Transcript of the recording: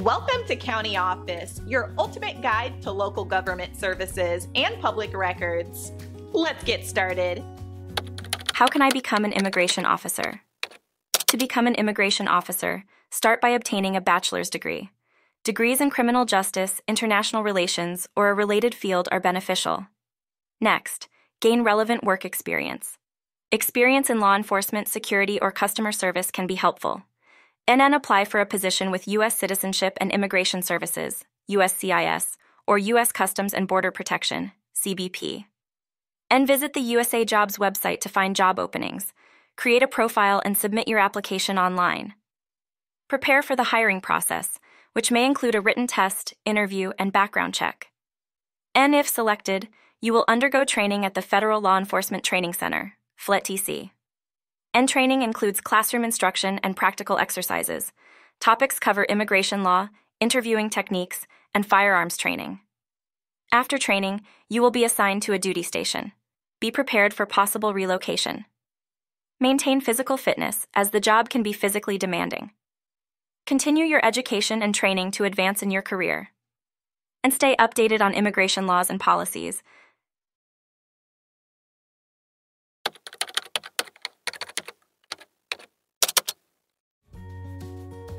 Welcome to County Office, your ultimate guide to local government services and public records. Let's get started. How can I become an immigration officer? To become an immigration officer, start by obtaining a bachelor's degree. Degrees in criminal justice, international relations, or a related field are beneficial. Next, gain relevant work experience. Experience in law enforcement, security, or customer service can be helpful then apply for a position with U.S. Citizenship and Immigration Services, USCIS, or U.S. Customs and Border Protection, CBP. And visit the USA Jobs website to find job openings, create a profile, and submit your application online. Prepare for the hiring process, which may include a written test, interview, and background check. And if selected, you will undergo training at the Federal Law Enforcement Training Center, FLETC. And training includes classroom instruction and practical exercises. Topics cover immigration law, interviewing techniques, and firearms training. After training, you will be assigned to a duty station. Be prepared for possible relocation. Maintain physical fitness, as the job can be physically demanding. Continue your education and training to advance in your career. And stay updated on immigration laws and policies